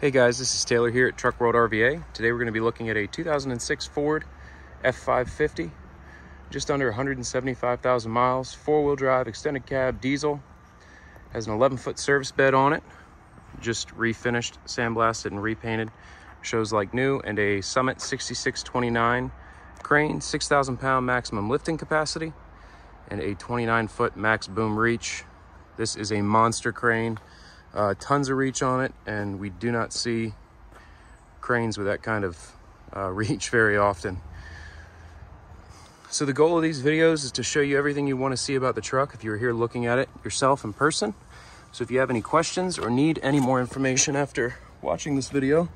Hey guys, this is Taylor here at Truck World RVA. Today we're going to be looking at a 2006 Ford F550, just under 175,000 miles, four-wheel drive, extended cab, diesel. Has an 11-foot service bed on it, just refinished, sandblasted, and repainted. Shows like new, and a Summit 6629 crane, 6,000 pound maximum lifting capacity, and a 29-foot max boom reach. This is a monster crane. Uh, tons of reach on it, and we do not see cranes with that kind of uh, reach very often. So the goal of these videos is to show you everything you want to see about the truck if you're here looking at it yourself in person. So if you have any questions or need any more information after watching this video,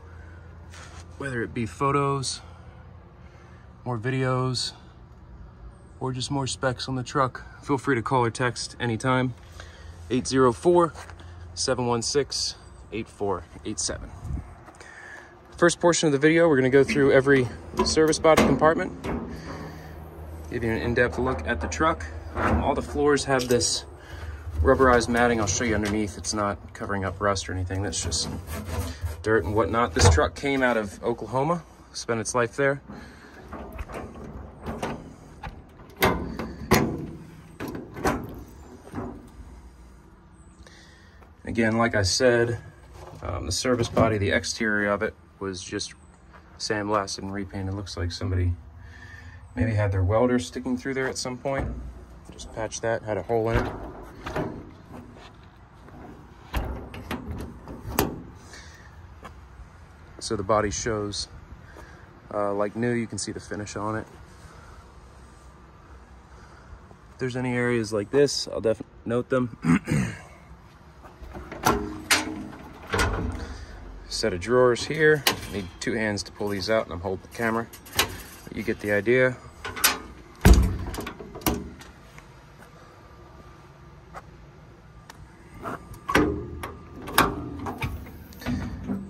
whether it be photos, more videos, or just more specs on the truck, feel free to call or text anytime. 804 716 8487. First portion of the video, we're going to go through every service body compartment, give you an in-depth look at the truck. Um, all the floors have this rubberized matting. I'll show you underneath. It's not covering up rust or anything. That's just dirt and whatnot. This truck came out of Oklahoma, spent its life there. Again, like I said, um, the service body, the exterior of it was just sandblasted and repainted. Looks like somebody maybe had their welder sticking through there at some point. Just patched that, had a hole in it. So the body shows uh, like new, you can see the finish on it. If there's any areas like this, I'll definitely note them. set of drawers here. Need two hands to pull these out and I'm holding the camera. But you get the idea.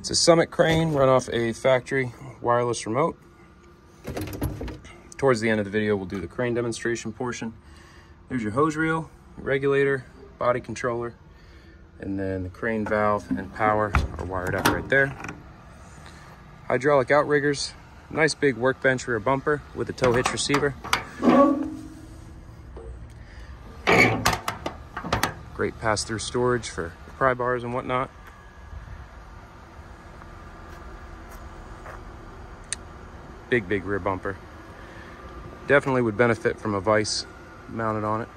It's a Summit crane run off a factory wireless remote. Towards the end of the video, we'll do the crane demonstration portion. There's your hose reel, regulator, body controller, and then the crane valve and power are wired up right there. Hydraulic outriggers, nice big workbench rear bumper with a tow hitch receiver. Great pass-through storage for pry bars and whatnot. Big, big rear bumper. Definitely would benefit from a vise mounted on it.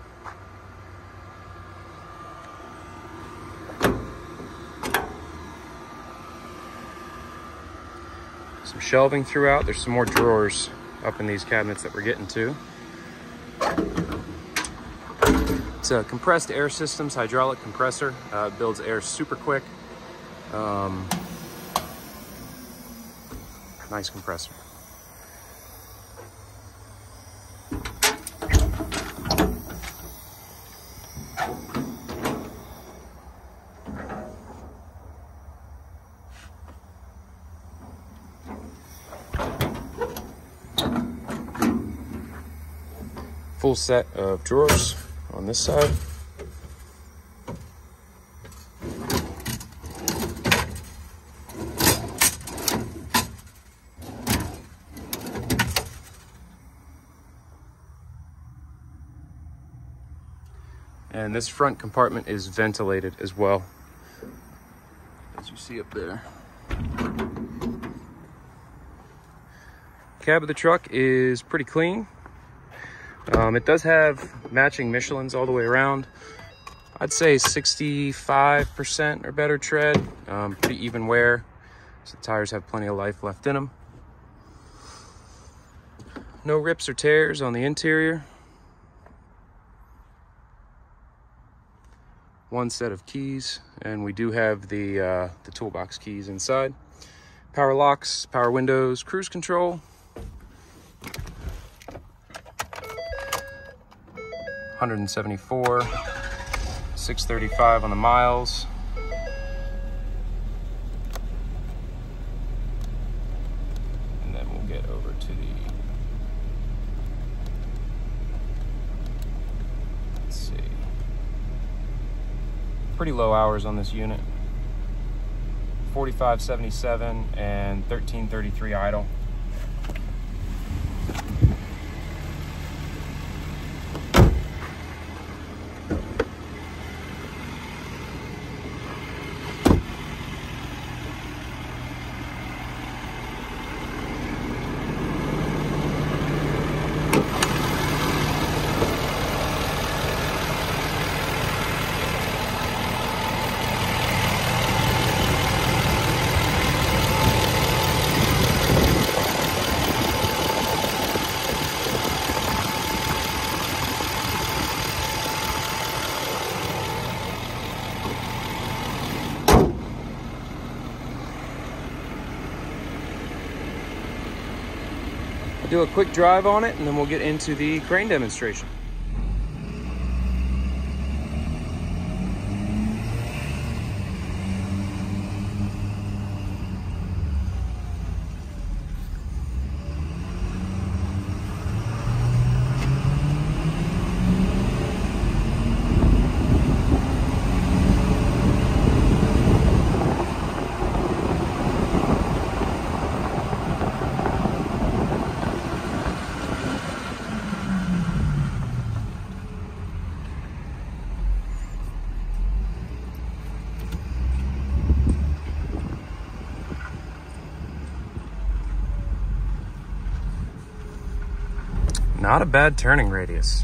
some shelving throughout. There's some more drawers up in these cabinets that we're getting to. It's a compressed air systems hydraulic compressor. Uh, builds air super quick. Um, nice compressor. Full set of drawers on this side. And this front compartment is ventilated as well, as you see up there. Cab of the truck is pretty clean. Um, it does have matching Michelins all the way around. I'd say 65% or better tread, um, pretty even wear. So the tires have plenty of life left in them. No rips or tears on the interior. One set of keys, and we do have the, uh, the toolbox keys inside. Power locks, power windows, cruise control, 174, 635 on the miles. And then we'll get over to the, let's see, pretty low hours on this unit. 4577 and 1333 idle. Do a quick drive on it and then we'll get into the crane demonstration. Not a bad turning radius.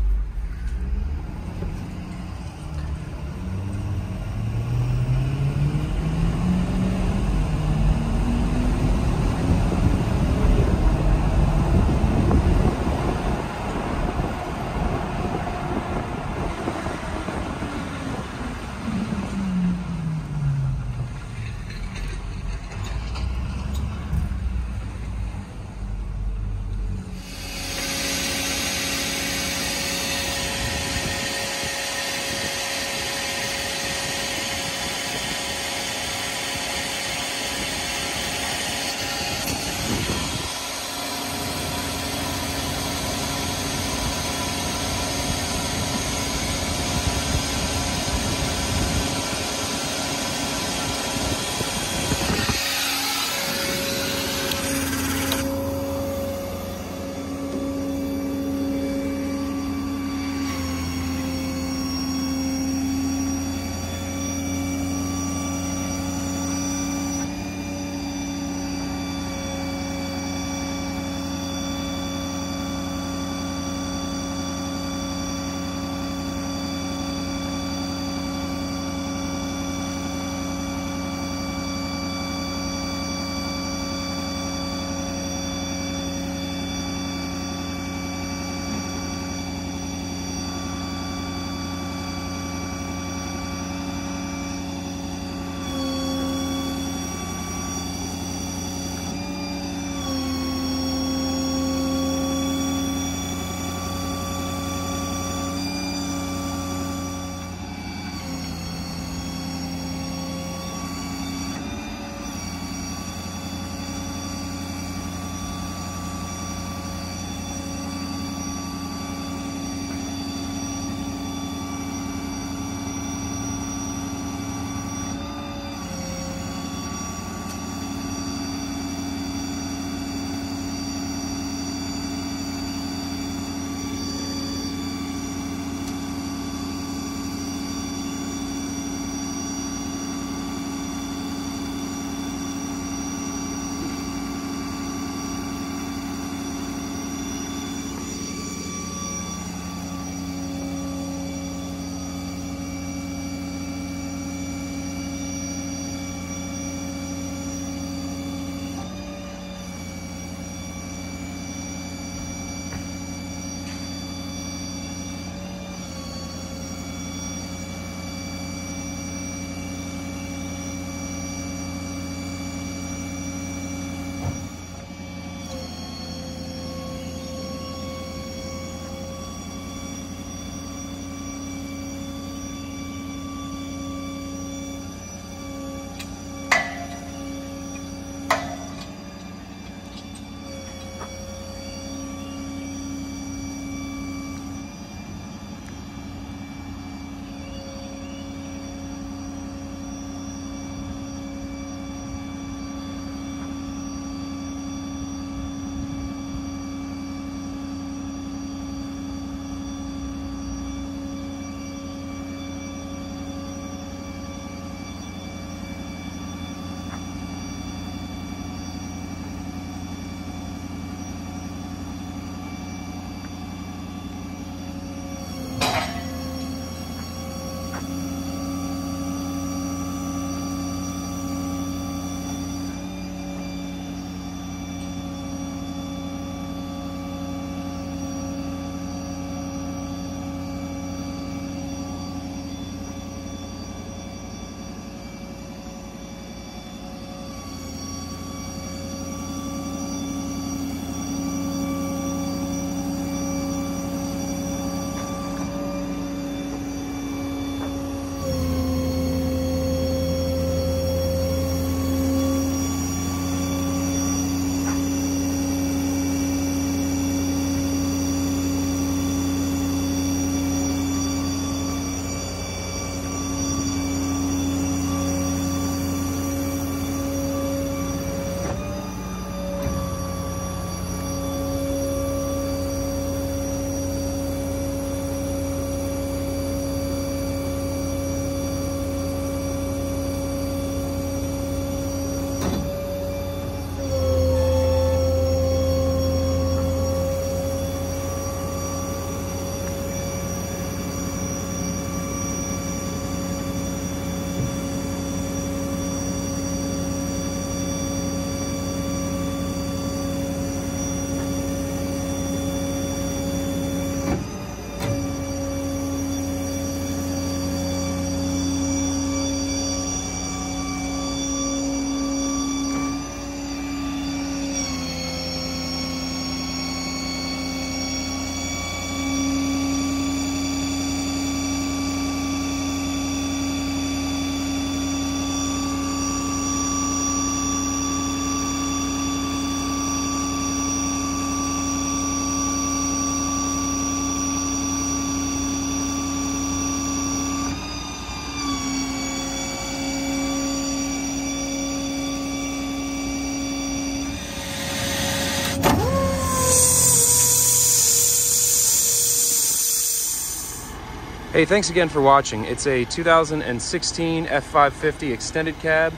Hey, thanks again for watching. It's a 2016 F550 extended cab,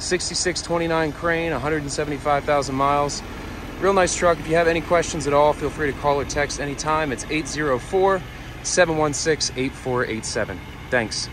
6629 crane, 175,000 miles. Real nice truck. If you have any questions at all, feel free to call or text anytime. It's 804 716 8487. Thanks.